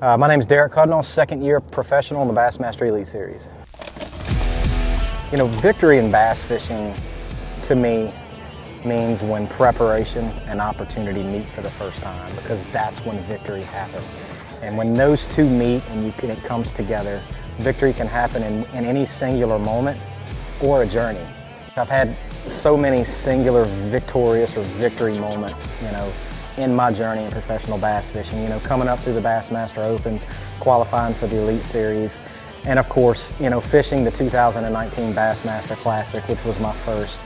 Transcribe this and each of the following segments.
Uh, my name is Derek Hudnall, second year professional in the Bassmaster Elite Series. You know, victory in bass fishing to me means when preparation and opportunity meet for the first time because that's when victory happens. And when those two meet and can, it comes together, victory can happen in, in any singular moment or a journey. I've had so many singular victorious or victory moments, you know, in my journey in professional bass fishing. You know, coming up through the Bassmaster Opens, qualifying for the Elite Series, and of course, you know, fishing the 2019 Bassmaster Classic, which was my first,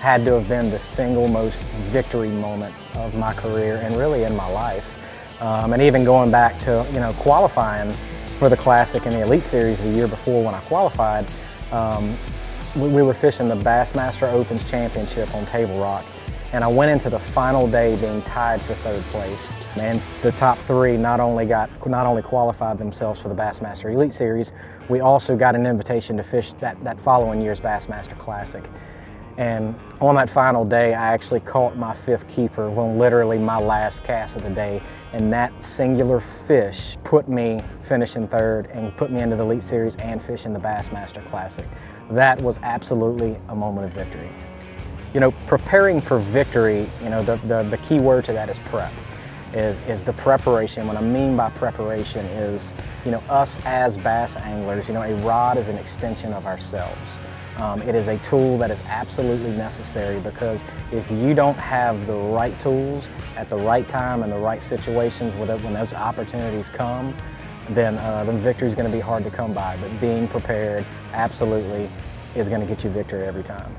had to have been the single most victory moment of my career and really in my life. Um, and even going back to, you know, qualifying for the Classic and the Elite Series the year before when I qualified, um, we, we were fishing the Bassmaster Opens Championship on Table Rock and I went into the final day being tied for third place. And the top three not only got not only qualified themselves for the Bassmaster Elite Series, we also got an invitation to fish that, that following year's Bassmaster Classic. And on that final day, I actually caught my fifth keeper on literally my last cast of the day. And that singular fish put me finishing third and put me into the Elite Series and fishing the Bassmaster Classic. That was absolutely a moment of victory. You know, preparing for victory, you know, the, the, the key word to that is prep. Is, is the preparation. What I mean by preparation is, you know, us as bass anglers, you know, a rod is an extension of ourselves. Um, it is a tool that is absolutely necessary because if you don't have the right tools at the right time and the right situations when those opportunities come, then uh, the victory is going to be hard to come by. But being prepared absolutely is going to get you victory every time.